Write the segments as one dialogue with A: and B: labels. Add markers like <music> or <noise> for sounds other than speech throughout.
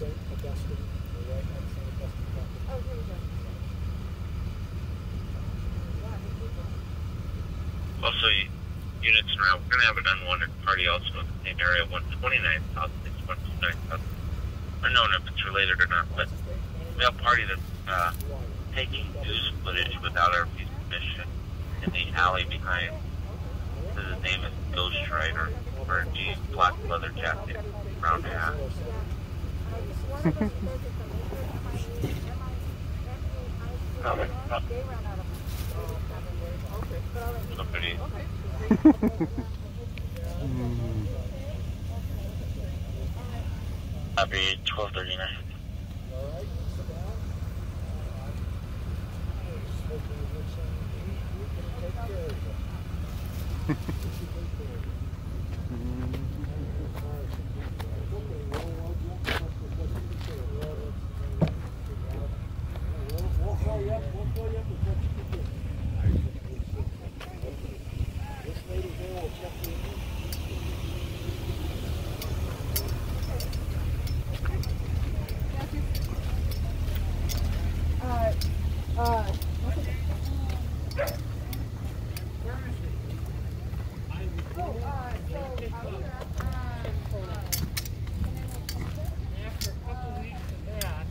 A: St. Augustine, we're right at St. Augustine property.
B: Oh, here we go.
C: Also, u- units around, we're going to have an unwanted party also in the same area, 129 South, 6129 South. Unknown if it's related or not, but we have a party that's uh, taking news footage without our permission in the alley behind. His name is Ghost Writer, wearing jeans, black leather jacket, brown hat. Somebody. Happy 1239.
A: All <laughs> right, sit down. Smoking and mixing, we can take care of you. We'll call you up, we'll call you up with what you can do. This lady here will check you in.
B: Uh, uh,
D: After a couple weeks of that,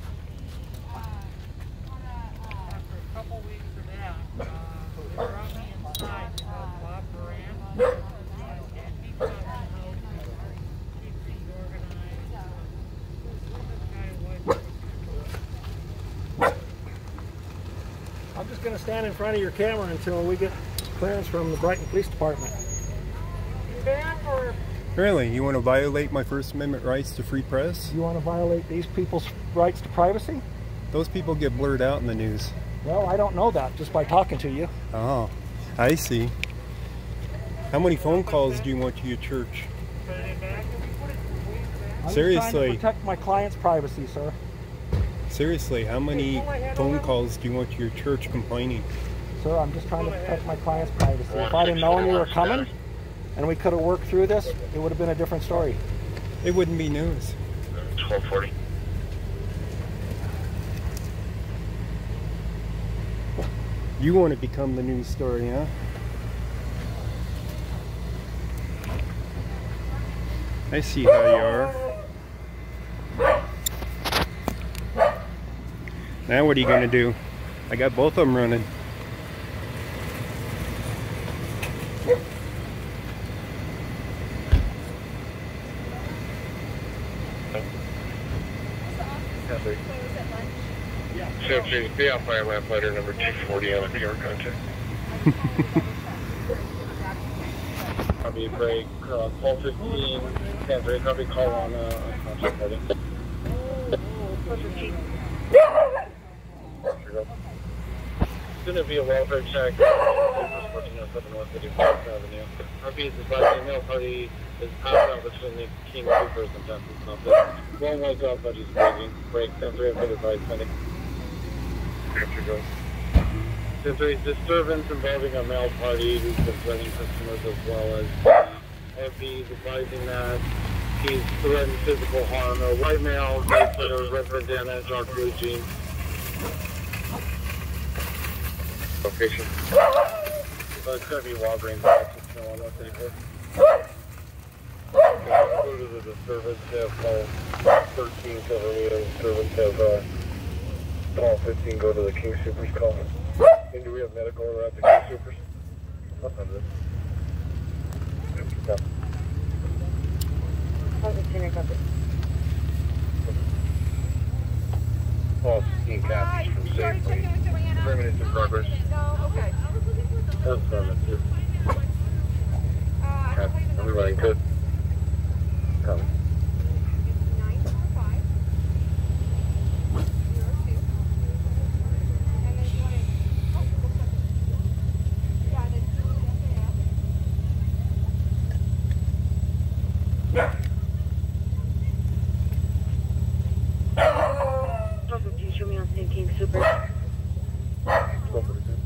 D: after a couple weeks of that, uh, they brought me inside to help Bob Moran. And he taught me how to keep things organized. This guy was
A: Just gonna stand in front of your camera until we get clearance from the Brighton Police Department.
E: Really? You want to violate my First Amendment rights to free press?
A: You wanna violate these people's rights to privacy?
E: Those people get blurred out in the news.
A: Well, I don't know that just by talking to you.
E: Oh, I see. How many phone calls do you want to your church?
D: put it back? Can we put it way back?
A: I'm
E: Seriously.
A: to protect my client's privacy, sir.
E: Seriously, how many phone calls do you want to your church complaining?
A: Sir, I'm just trying to protect my client's privacy. If I'd have known you were coming and we could have worked through this, it would have been a different story.
E: It wouldn't be news.
C: 1240.
E: You want to become the news story, huh? I see how you are. Now what are you going to do? I got both of them running.
C: San Francisco, be out fire lamplighter number 240 on the PR contact. <laughs> Copy break, uh, call 15, San Francisco, copy call on, uh, on contact It's gonna be a welfare check, uh, working on 7 North 54th Avenue. RP is advising male party is out between the King Soopers and Justice Office. One was up, but he's waiting. Break, San Francisco, advice, pending. After go. Since there is disturbance involving a male party who's been threatening customers as well as the MP is advising that he's threatened physical harm. A white male, sweater, reverend damage, dark blue jeans. Location. So it's gonna be Walgreens, it's no one else anymore. Go to the disturbance, have call 13 cover me, and disturbance have, uh, Call 15, go to the King Soopers call. And do we have medical order at the King Soopers? Nothing of this. Yeah. Call 15 copies from Safeway. Three minutes in progress.
B: okay.
C: That's permit too. Okay, we running good? Coming.
B: Show me on St. King Sooper.
C: Go for it, good.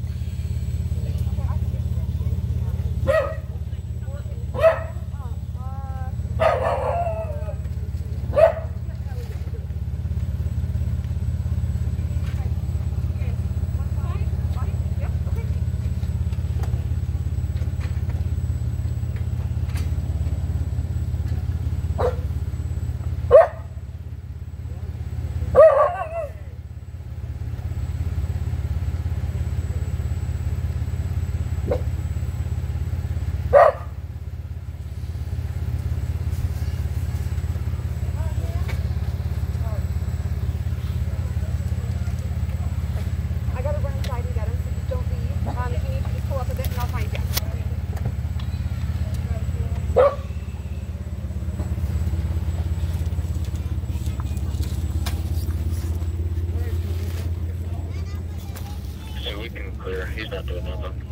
F: Not doing nothing.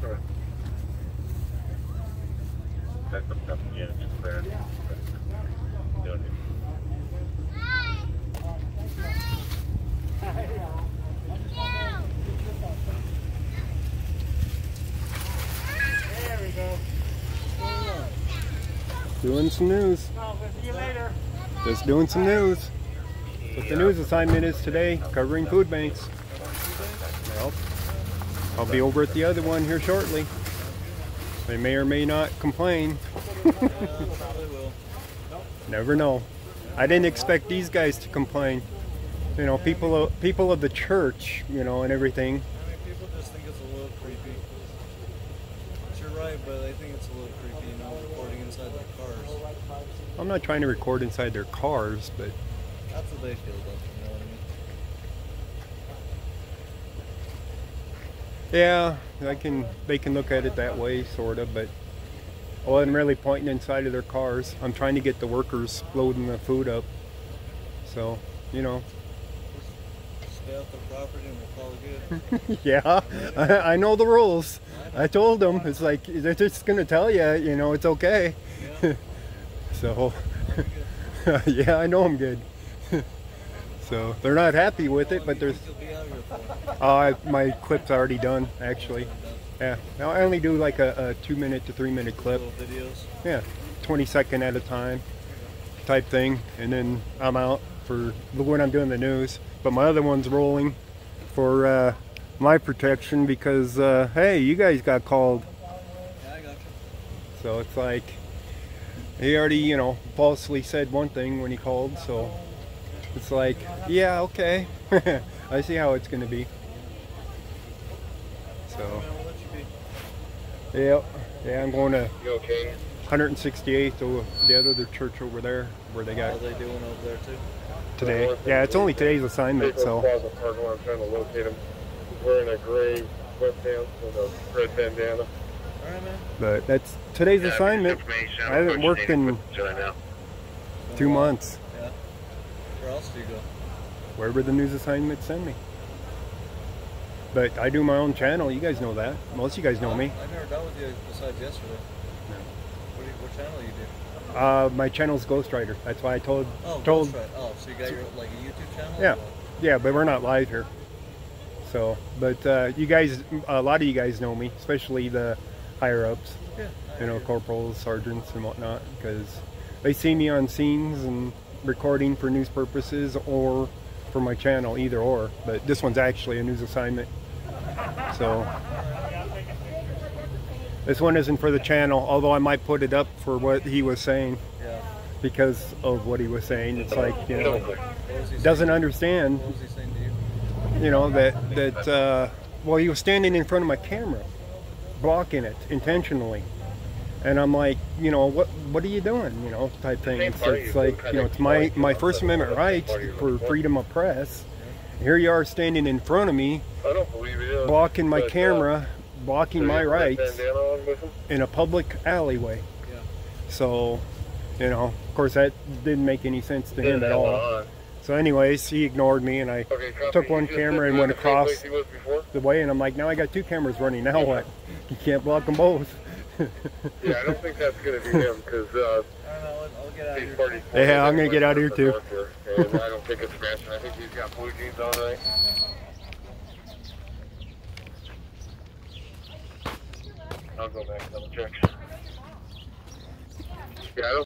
F: Sure. <laughs> That's some stuff in units there. Doing it.
A: There we go.
E: Doing some news.
A: Oh, we'll see you later.
E: Just doing some news. What the news assignment is today, covering food banks. Well, I'll be over at the other one here shortly. They may or may not complain. <laughs> Never know. I didn't expect these guys to complain. You know, people of, people of the church, you know, and everything.
G: I mean, people just think it's a little creepy. But you're right, but I think it's a little creepy, you know, recording inside their cars.
E: I'm not trying to record inside their cars, but
G: That's what they feel, though. You know what I mean?
E: yeah, I can. They can look at it that way, sort of. But I wasn't really pointing inside of their cars. I'm trying to get the workers loading the food up. So, you know,
G: Stay off the property and we'll call it good. <laughs>
E: yeah, I, I know the rules. I told them it's like they're just gonna tell you, you know, it's okay.
G: Yeah. <laughs>
E: So, <laughs> yeah, I know I'm good. So they're not happy with it, but there's.
G: do you think you'll be out here for?
E: Uh, my clip's already done, actually. Yeah, now I only do like a, a two minute to three minute clip. Yeah, 20 second at a time type thing, and then I'm out for the when I'm doing the news. But my other one's rolling for uh, my protection because uh, hey, you guys got called,
G: Yeah, I got you.
E: so it's like he already, you know, falsely said one thing when he called, so it's like, yeah, okay, <laughs> I see how it's gonna be. So,
G: Man, we'll let you be.
E: yeah, yeah, I'm going to
F: You okay?
E: 168th to the other church over there where they got
G: How they doing over there, too?
E: today. Yeah, it's only today's assignment, so
F: Plaza Park, where I'm trying to locate him. He's wearing a gray sweatpants with a red bandana.
G: All right, man.
E: but that's today's assignment. I haven't worked in two months.
G: Where else do you go?
E: Wherever the news assignments send me. But I do my own channel. You guys know that. Most of you guys know me.
G: I've never done with you besides yesterday. What, do you, what channel you do?
E: Uh, my channel's Ghostwriter. That's why I told
G: Oh,
E: told.
G: Ghostwriter. Oh, so you got your like a YouTube channel?
E: Yeah. Yeah, but we're not live here. So, but uh, you guys, a lot of you guys know me, especially the higher ups.
G: Yeah. I
E: you know, corporals, sergeants, and whatnot, because they see me on scenes and recording for news purposes or for my channel, either or. But this one's actually a news assignment. So this one isn't for the channel, although I might put it up for what he was saying because of what he was saying. It's like, you know, doesn't understand,
G: you?
E: you know, that, that, uh, well, he was standing in front of my camera, blocking it intentionally. And I'm like, you know, what what are you doing? You know, type thing. It's, it's like, you know, it's my my First Amendment rights for freedom of press. Here you are standing in front of me,
F: I don't believe it is.
E: blocking my
F: uh,
E: camera, blocking my rights
F: bandana on with him?
E: in a public alleyway. So, you know, of course that didn't make any sense to him at all. So, anyways, he ignored me, and I
F: Okay,
E: took one camera and went across
F: place he was before?
E: the way, and I'm like, now I got two cameras running. Now what? You can't block them both.
F: Yeah, I don't think that's going to be him because uh,
G: I don't know. I'll, I'll get out of
F: he's
G: here.
F: party.
E: Yeah, I'm gonna get out of here, too.
F: And I don't think it's Manson. I think he's got blue jeans on, right? I'll go back and double check. Yeah, I don't